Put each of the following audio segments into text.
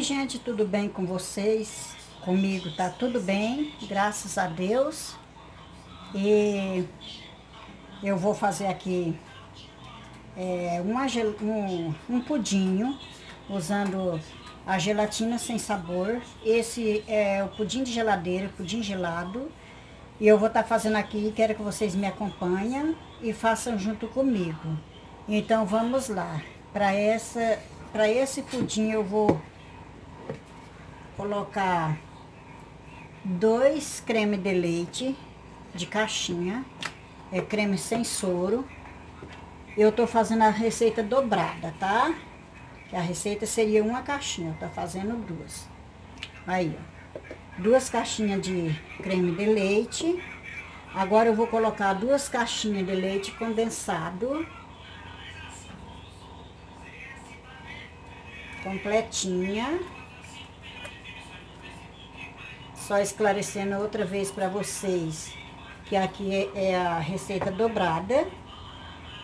gente? Tudo bem com vocês? Comigo tá tudo bem, graças a Deus. E eu vou fazer aqui é, uma, um, um pudinho usando a gelatina sem sabor. Esse é o pudim de geladeira, pudim gelado. E eu vou estar tá fazendo aqui, quero que vocês me acompanhem e façam junto comigo. Então vamos lá. Para essa para esse pudim eu vou colocar dois creme de leite de caixinha, é creme sem soro. Eu tô fazendo a receita dobrada, tá? Que a receita seria uma caixinha, tô fazendo duas. Aí, ó. Duas caixinhas de creme de leite. Agora eu vou colocar duas caixinhas de leite condensado completinha. Só esclarecendo outra vez para vocês que aqui é, é a receita dobrada,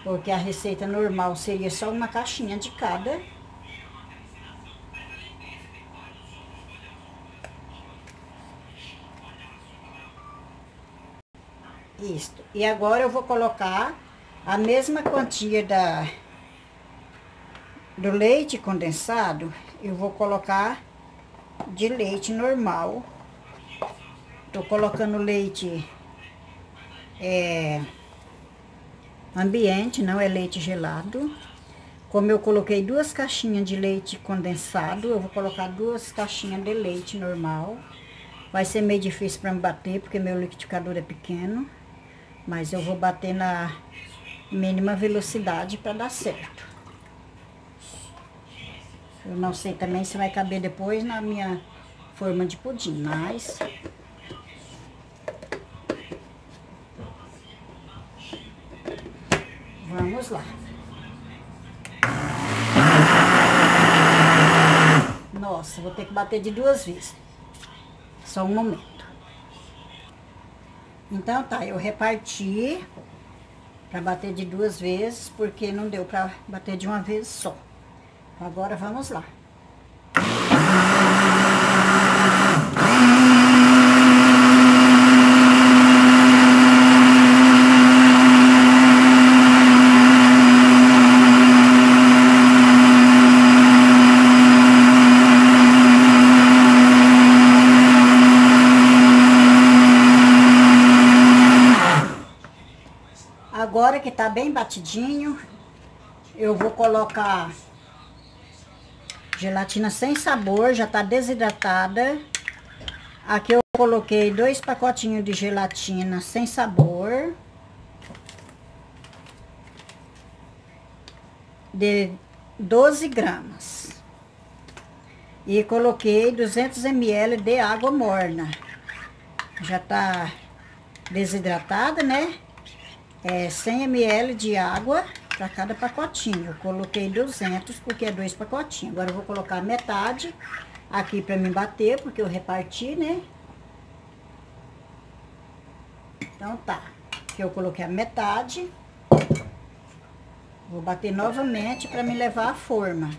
porque a receita normal seria só uma caixinha de cada. Isto. E agora eu vou colocar a mesma quantia da do leite condensado, eu vou colocar de leite normal. Tô colocando leite é, ambiente, não é leite gelado. Como eu coloquei duas caixinhas de leite condensado, eu vou colocar duas caixinhas de leite normal. Vai ser meio difícil para me bater, porque meu liquidificador é pequeno. Mas eu vou bater na mínima velocidade para dar certo. Eu não sei também se vai caber depois na minha forma de pudim, mas... Vamos lá. Nossa, vou ter que bater de duas vezes. Só um momento. Então tá, eu reparti para bater de duas vezes, porque não deu para bater de uma vez só. Agora vamos lá. Agora que tá bem batidinho, eu vou colocar Gelatina sem sabor, já tá desidratada. Aqui eu coloquei dois pacotinhos de gelatina sem sabor. De 12 gramas. E coloquei 200 ml de água morna. Já tá desidratada, né? É 100 ml de água para cada pacotinho. Eu coloquei 200 porque é dois pacotinhos. Agora eu vou colocar metade aqui para me bater, porque eu reparti, né? Então tá. Eu coloquei a metade. Vou bater novamente para me levar a forma.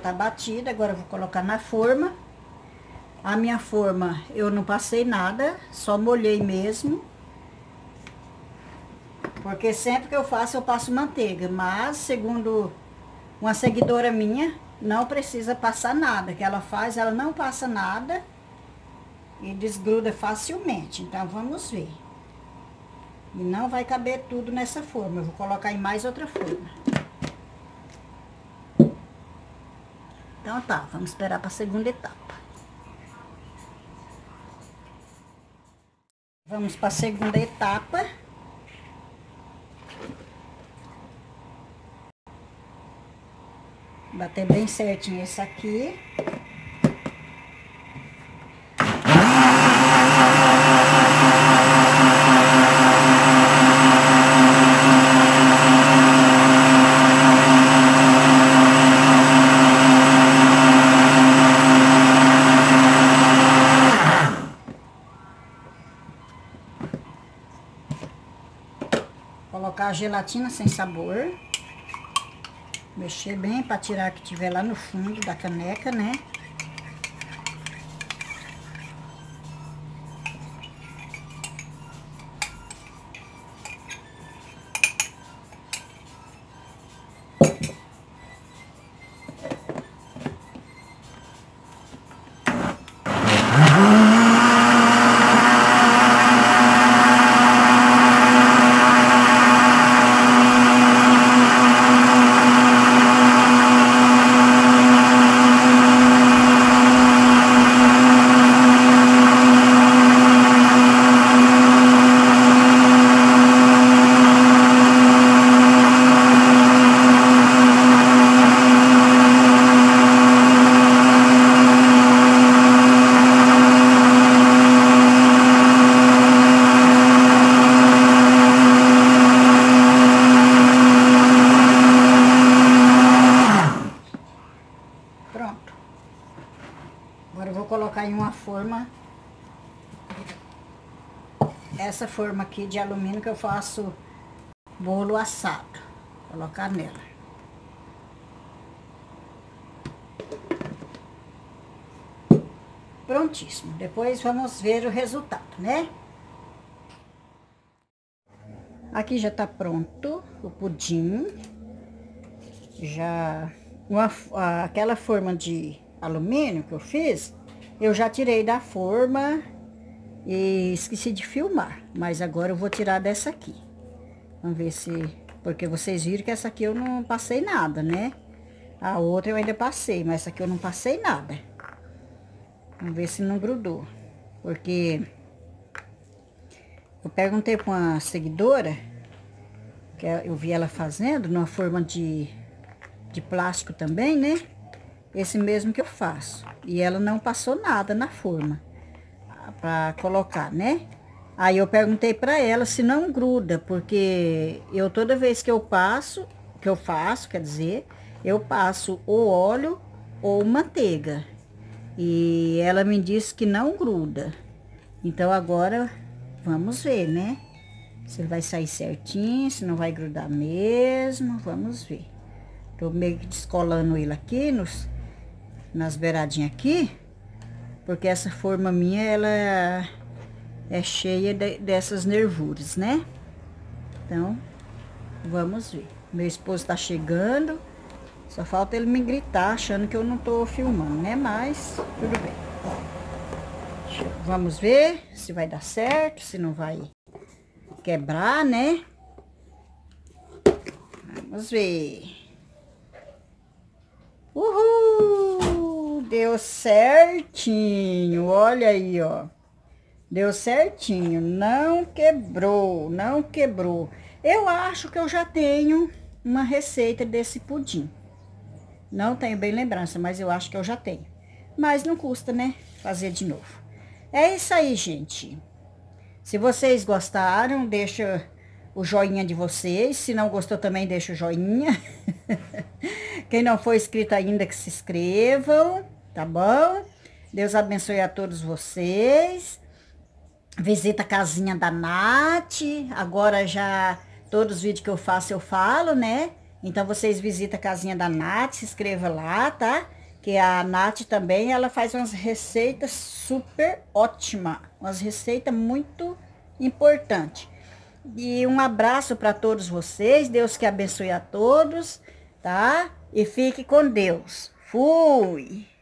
Tá batida, agora eu vou colocar na forma. A minha forma eu não passei nada, só molhei mesmo. Porque sempre que eu faço, eu passo manteiga. Mas, segundo uma seguidora minha, não precisa passar nada. Que ela faz, ela não passa nada e desgruda facilmente. Então, vamos ver. E não vai caber tudo nessa forma. Eu vou colocar em mais outra forma. Então tá, vamos esperar para a segunda etapa. Vamos para a segunda etapa. Bater bem certinho esse aqui. Colocar a gelatina sem sabor. Mexer bem para tirar que tiver lá no fundo da caneca, né? colocar em uma forma essa forma aqui de alumínio que eu faço bolo assado. Colocar nela. Prontíssimo. Depois vamos ver o resultado, né? Aqui já tá pronto o pudim. Já... Uma, aquela forma de alumínio que eu fiz, eu já tirei da forma e esqueci de filmar. Mas agora eu vou tirar dessa aqui. Vamos ver se... Porque vocês viram que essa aqui eu não passei nada, né? A outra eu ainda passei, mas essa aqui eu não passei nada. Vamos ver se não grudou. Porque... Eu perguntei para uma seguidora, que eu vi ela fazendo, numa forma de, de plástico também, né? esse mesmo que eu faço. E ela não passou nada na forma para colocar, né? Aí eu perguntei para ela se não gruda, porque eu toda vez que eu passo, que eu faço, quer dizer, eu passo ou óleo ou manteiga. E ela me disse que não gruda. Então agora vamos ver, né? Se vai sair certinho, se não vai grudar mesmo, vamos ver. Tô meio que descolando ele aqui nos, nas beiradinhas aqui, porque essa forma minha, ela é cheia de, dessas nervuras, né? Então, vamos ver. Meu esposo tá chegando, só falta ele me gritar, achando que eu não tô filmando, né? Mas, tudo bem. Vamos ver se vai dar certo, se não vai quebrar, né? Vamos ver. Uhul! Deu certinho. Olha aí, ó. Deu certinho. Não quebrou, não quebrou. Eu acho que eu já tenho uma receita desse pudim. Não tenho bem lembrança, mas eu acho que eu já tenho. Mas não custa, né? Fazer de novo. É isso aí, gente. Se vocês gostaram, deixa o joinha de vocês. Se não gostou também, deixa o joinha. Quem não for inscrito ainda, que se inscrevam tá bom? Deus abençoe a todos vocês. Visita a casinha da Nath. Agora já todos os vídeos que eu faço eu falo, né? Então vocês visitam a casinha da Nath, se inscreva lá, tá? Que a Nath também, ela faz umas receitas super ótimas. Umas receitas muito importantes. E um abraço para todos vocês. Deus que abençoe a todos, tá? E fique com Deus. Fui!